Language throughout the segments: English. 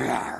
Rawr.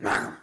Nah.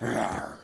Rawr.